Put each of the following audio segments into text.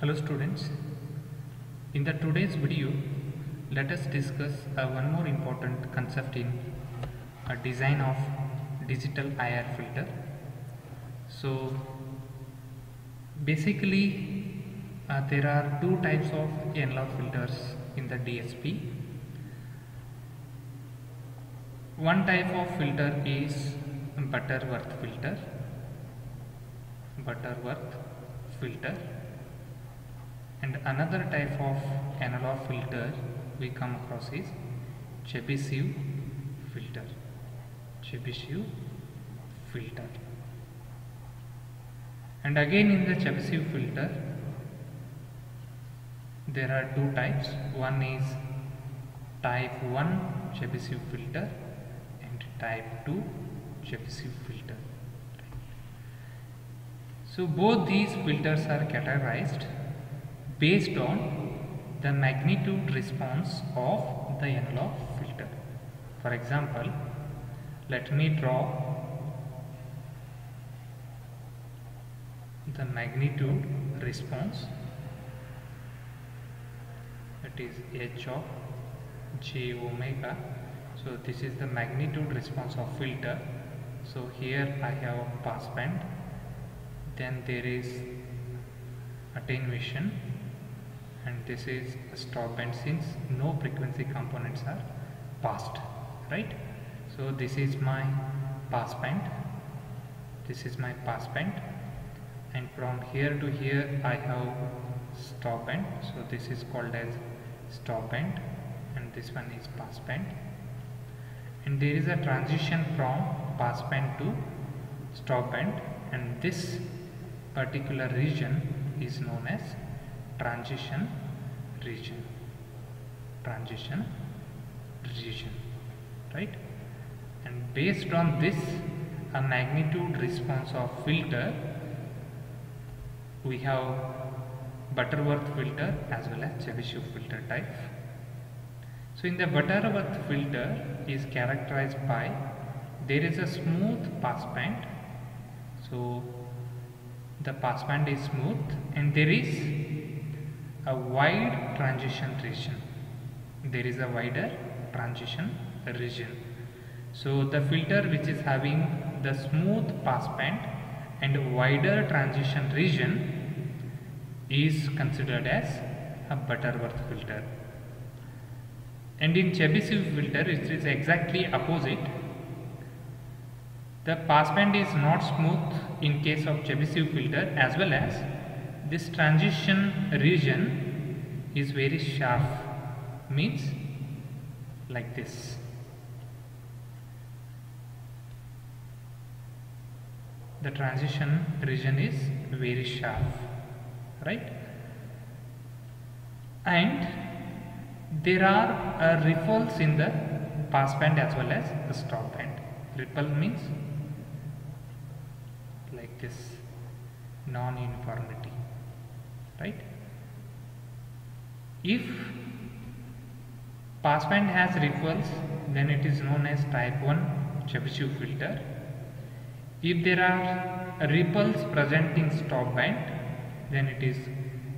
Hello students. In the today's video, let us discuss one more important concept in design of digital IIR filter. So basically uh, there are two types of analog filters in the DSP. One type of filter is Butterworth filter. Butterworth filter and another type of analog filter we come across is Chebyshev filter. Chebyshev filter. And again in the Chebyshev filter there are two types. One is type 1 Chebyshev filter and type 2 Chebyshev filter. So both these filters are categorized based on the magnitude response of the analog filter. For example, let me draw the magnitude response. That is h of j omega. So this is the magnitude response of filter. So here I have a pass band then there is attenuation and this is a stop band since no frequency components are passed right? So this is my pass band. This is my pass band. And from here to here I have stop band. So this is called as stop band and this one is pass band. And there is a transition from pass band to stop band and this particular region is known as transition region transition region right? And based on this a magnitude response of filter we have Butterworth filter as well as Chebyshev filter type. So in the Butterworth filter is characterized by there is a smooth passband so the passband is smooth and there is a wide transition region. There is a wider transition region. So the filter which is having the smooth passband and wider transition region is considered as a Butterworth filter. And in Chebyshev filter it is exactly opposite. The passband is not smooth in case of Chebyshev filter as well as this transition region is very sharp means like this. The transition region is very sharp right and there are uh, ripples in the passband as well as the stop band. Ripple means like this non-uniformity right? If passband has ripples then it is known as type 1 Chebyshev filter. If there are ripples present in stop band then it is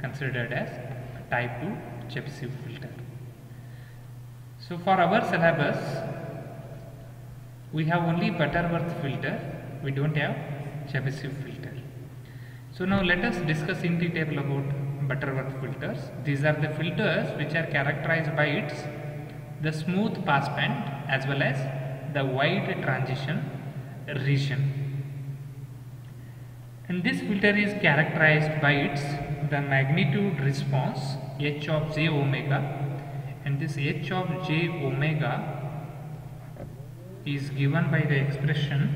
considered as type 2 Chebyshev filter. So for our syllabus we have only Butterworth filter. We don't have Chebyshev filter. So now let us discuss in detail about Butterworth filters. These are the filters which are characterized by its the smooth passband as well as the wide transition region. And this filter is characterized by its the magnitude response h of j omega and this h of j omega is given by the expression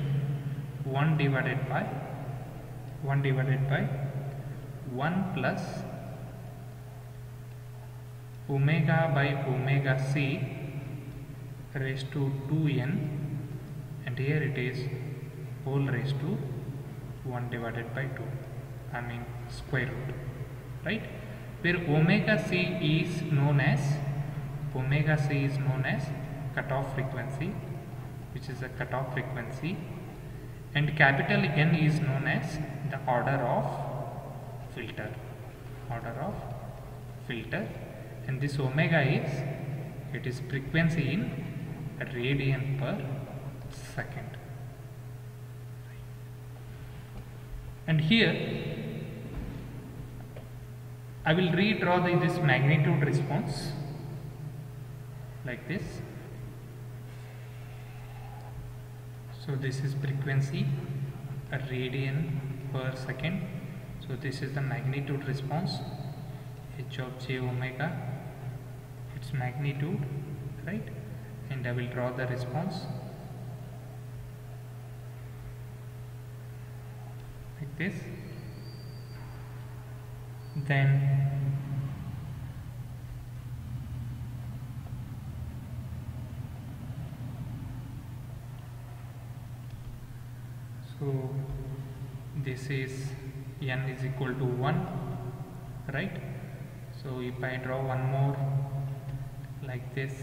1 divided by 1 divided by 1 plus omega by omega c raised to 2n and here it is whole raised to 1 divided by 2 I mean square root right? Where omega c is known as omega c is known as cutoff frequency which is a cutoff frequency and capital N is known as the order of filter. Order of filter. And this omega is it is frequency in radian per second. And here I will redraw the, this magnitude response like this so this is frequency radian per second. So this is the magnitude response h of j omega. Its magnitude right? And I will draw the response. Like this. Then so this is n is equal to 1 right? So if I draw one more like this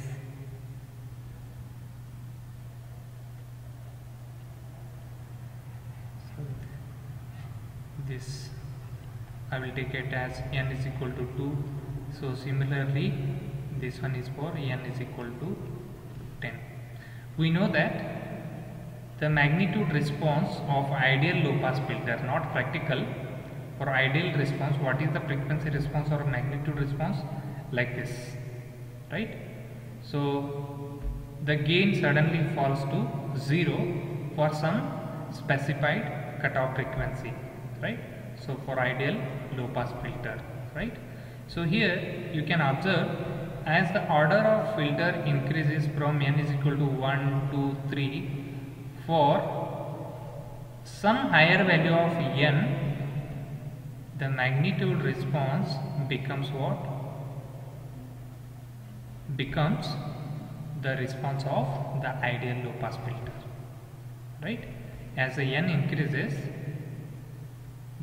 this I will take it as n is equal to 2 so similarly this one is for n is equal to 10 we know that the magnitude response of ideal low pass filter not practical. For ideal response what is the frequency response or magnitude response? Like this right? So the gain suddenly falls to 0 for some specified cutoff frequency right? So for ideal low pass filter right? So here you can observe as the order of filter increases from n is equal to 1 2 3 for some higher value of n the magnitude response becomes what? Becomes the response of the ideal low pass filter right? As the n increases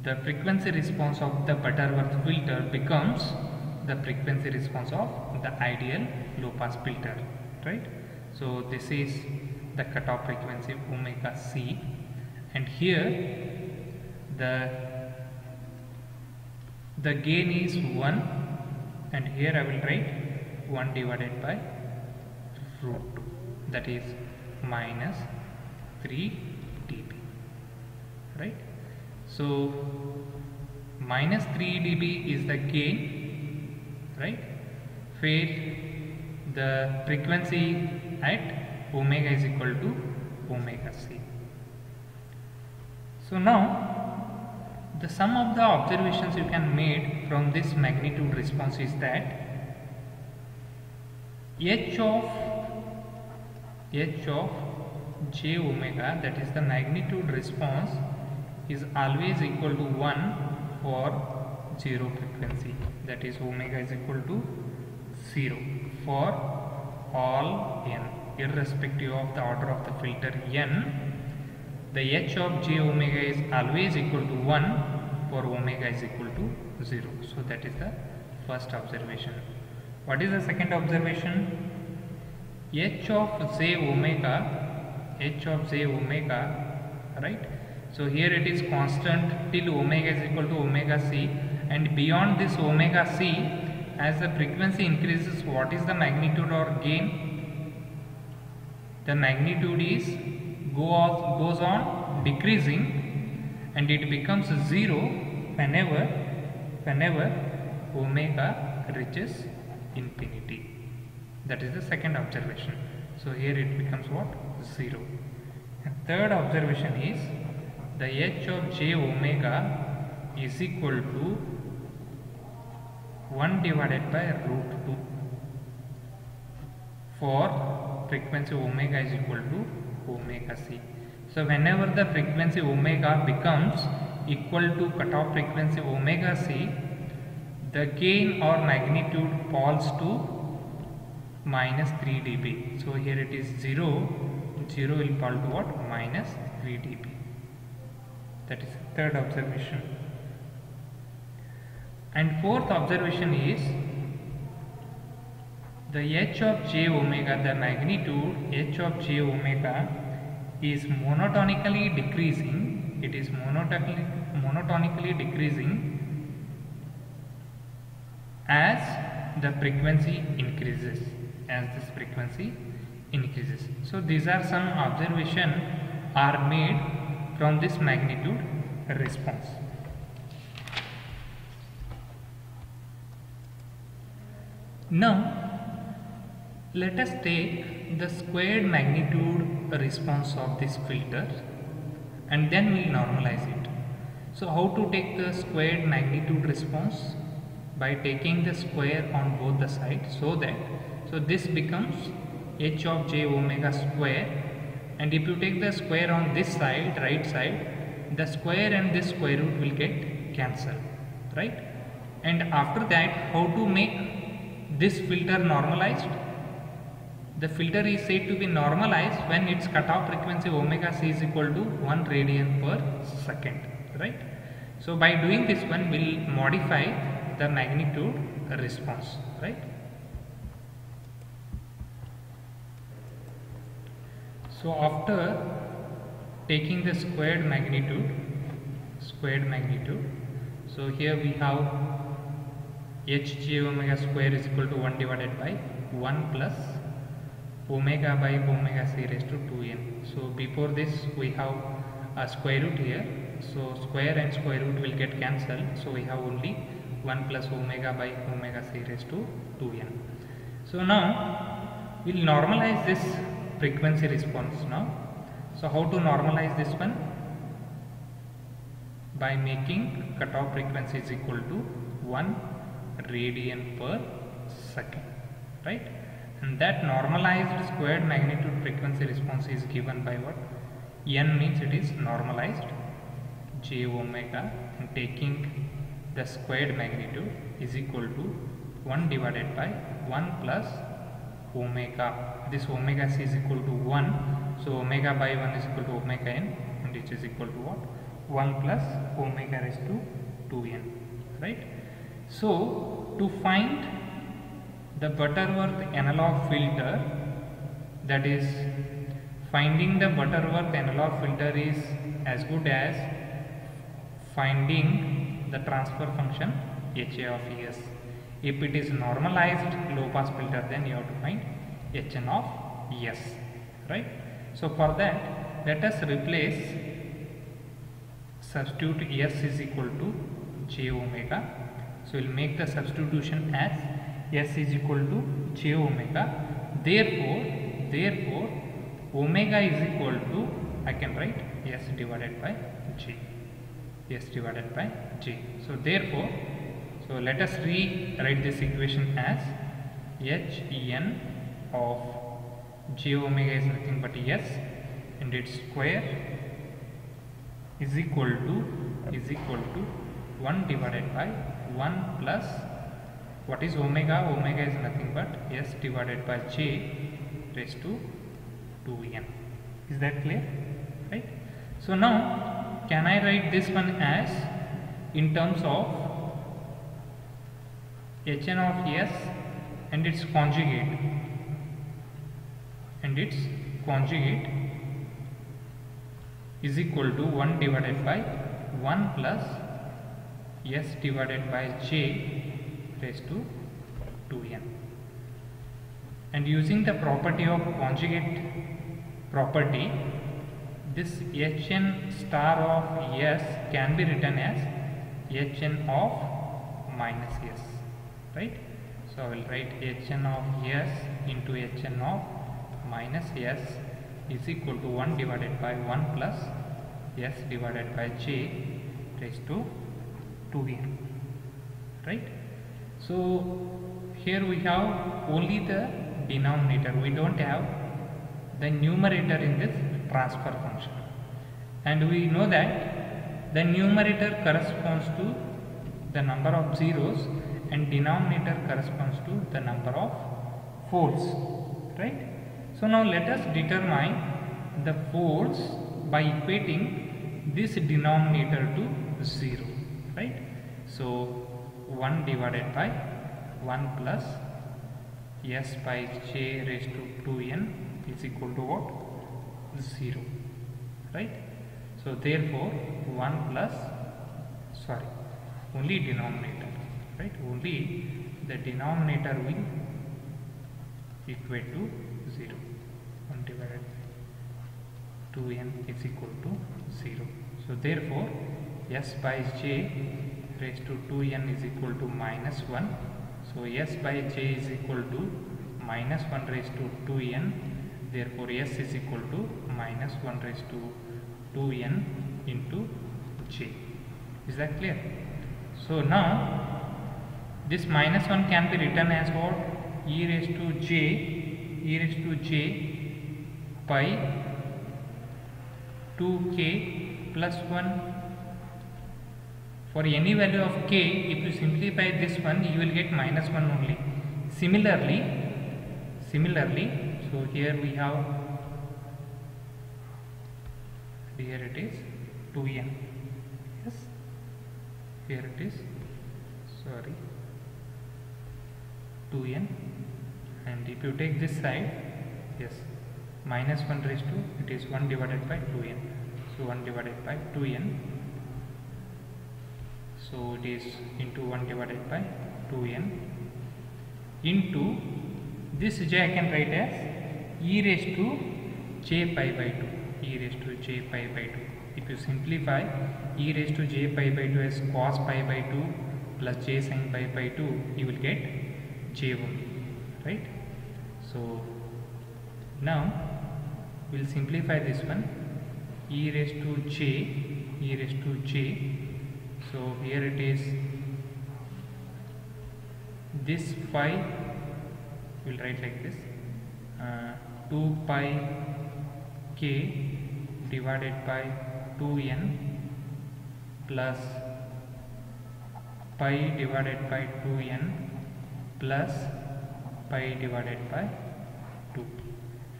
the frequency response of the Butterworth filter becomes the frequency response of the ideal low pass filter right? So this is the cutoff frequency omega c. And here the the gain is 1 and here I will write 1 divided by root. 2 that is minus 3 dB. Right? So minus 3 dB is the gain. Right? Where the frequency at omega is equal to omega c. So now the sum of the observations you can made from this magnitude response is that h of h of j omega that is the magnitude response is always equal to 1 for 0 frequency. That is omega is equal to 0 for all n irrespective of the order of the filter n the h of j omega is always equal to 1 for omega is equal to 0 so that is the first observation. What is the second observation? H of j omega h of j omega right? So here it is constant till omega is equal to omega c and beyond this omega c as the frequency increases what is the magnitude or gain the magnitude is go off, goes on decreasing and it becomes 0 whenever whenever omega reaches infinity. That is the second observation. So here it becomes what? 0 and third observation is the h of j omega is equal to 1 divided by root 2 for frequency omega is equal to omega c. So whenever the frequency omega becomes equal to cutoff frequency omega c, the gain or magnitude falls to minus 3 dB. So here it is 0, 0 will fall to what? Minus 3 dB. That is third observation. And fourth observation is the h of j omega, the magnitude h of j omega is monotonically decreasing. It is monotonically, monotonically decreasing as the frequency increases as this frequency increases so these are some observation are made from this magnitude response now let us take the squared magnitude response of this filter and then we'll normalize it. So how to take the squared magnitude response? By taking the square on both the sides so that so this becomes h of j omega square. And if you take the square on this side right side the square and this square root will get cancelled right? And after that how to make this filter normalized the filter is said to be normalized when its cutoff frequency omega c is equal to 1 radian per second right? So by doing this one we'll modify the magnitude response right? So after taking the squared magnitude squared magnitude so here we have hg omega square is equal to 1 divided by 1 plus omega by omega c raised to 2n so before this we have a square root here. So square and square root will get cancelled. So we have only 1 plus omega by omega c raised to 2n so now we'll normalize this frequency response now. So how to normalize this one? By making cutoff frequency is equal to 1 radian per second right and that normalized squared magnitude frequency response is given by what? N means it is normalized. J omega. And taking the squared magnitude is equal to 1 divided by 1 plus omega. This omega c is equal to 1 so omega by 1 is equal to omega n. And it is equal to what? 1 plus omega raised to 2n right? So to find the Butterworth analog filter that is finding the Butterworth analog filter is as good as finding the transfer function HA of ES. If it is normalized low pass filter then you have to find HN of ES right. So for that let us replace substitute S is equal to j omega. So we'll make the substitution as S is equal to j omega. Therefore, therefore omega is equal to I can write S divided by j. S divided by j. So therefore, so let us rewrite this equation as h n of j omega is nothing but s and its square is equal to is equal to 1 divided by 1 plus what is omega? Omega is nothing but s divided by j raised to 2n is that clear? Right? So now can i write this one as in terms of hn of s and its conjugate? And its conjugate is equal to 1 divided by 1 plus s divided by j raised to 2n and using the property of conjugate property this hn star of s can be written as hn of minus s right? So i will write hn of s into hn of minus s is equal to 1 divided by 1 plus s divided by j raised to 2n right so here we have only the denominator. We don't have the numerator in this transfer function. And we know that the numerator corresponds to the number of zeros and denominator corresponds to the number of poles right? So now let us determine the poles by equating this denominator to 0 right? So 1 divided by 1 plus s by j raised to 2n is equal to what? 0 right? So therefore 1 plus sorry only denominator right? Only the denominator will equate to 0 1 divided by 2n is equal to 0 so therefore s by j raised to 2n is equal to minus 1 so s by j is equal to minus 1 raised to 2n therefore s is equal to minus 1 raised to 2n into j. Is that clear? So now this minus 1 can be written as what? e raised to j e raised to j by 2k plus 1 for any value of k if you simplify this one you will get minus 1 only. Similarly similarly so here we have here it is 2n yes. Here it is sorry 2n and if you take this side yes minus 1 raised to it is 1 divided by 2n so 1 divided by 2n so it is into 1 divided by 2n into this j I can write as e raised to j pi by 2 e raised to j pi by 2 if you simplify e raised to j pi by 2 as cos pi by 2 plus j sin pi by 2 you will get j only right? So now we'll simplify this one. E raised to j e raised to j so here it is. This phi we'll write like this uh, 2 pi k divided by 2n plus pi divided by 2n plus pi divided by 2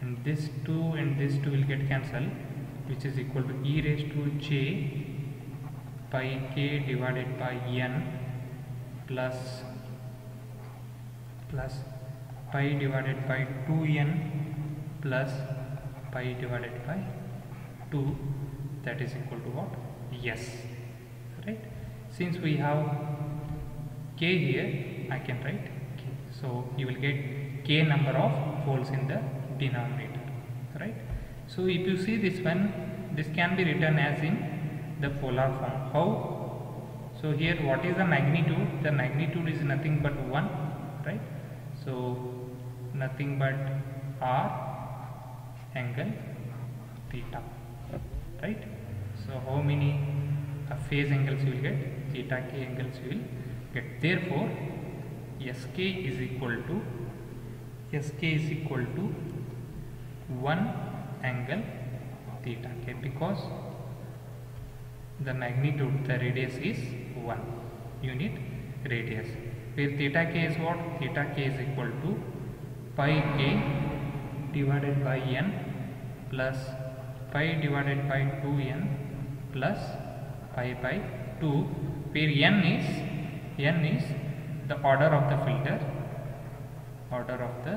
and this 2 and this 2 will get cancelled which is equal to e raised to j pi k divided by n plus plus pi divided by 2n plus pi divided by 2 that is equal to what? Yes right? Since we have k here I can write k. So you will get k number of poles in the denominator right? So if you see this one this can be written as in the polar form. How? So here what is the magnitude? The magnitude is nothing but 1 right? So nothing but r angle theta right? So how many uh, phase angles you will get? Theta k angles you will get. Therefore sk is equal to sk is equal to 1 angle theta k because the magnitude the radius is 1 unit radius. Where theta k is what? Theta k is equal to pi k divided by n plus pi divided by 2n plus pi by 2 where n is n is the order of the filter order of the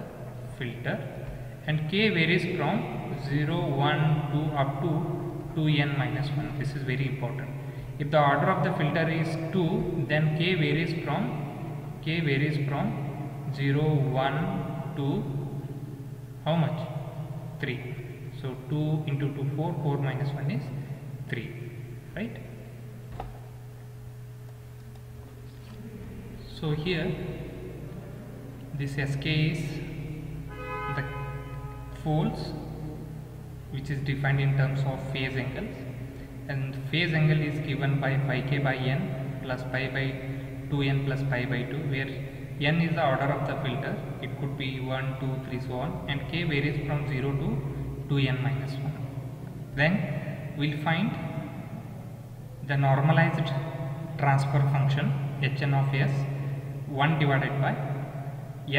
filter. And k varies from 0 1 2 up to 2n minus 1 this is very important. If the order of the filter is 2 then k varies from k varies from 0 1 2 how much? 3 so 2 into 2 4 4 minus 1 is 3 right? So here this sk is the poles which is defined in terms of phase angles and phase angle is given by pi k by n plus pi by 2n plus pi by 2 where n is the order of the filter. It could be 1 2 3 so on. And k varies from 0 to 2n minus 1 then we'll find the normalized transfer function hn of s 1 divided by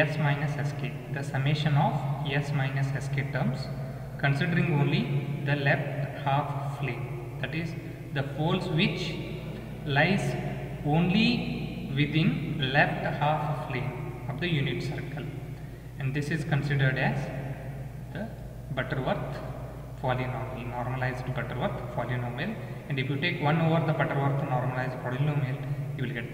s minus sk the summation of s minus sk terms considering only the left half plane. That is the poles which lies only within left half plane of the unit circle. And this is considered as the Butterworth polynomial normalized Butterworth polynomial. And if you take 1 over the Butterworth normalized polynomial you will get the